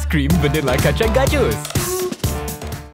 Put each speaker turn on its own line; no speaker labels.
aiskrim vanilla kacang gajus.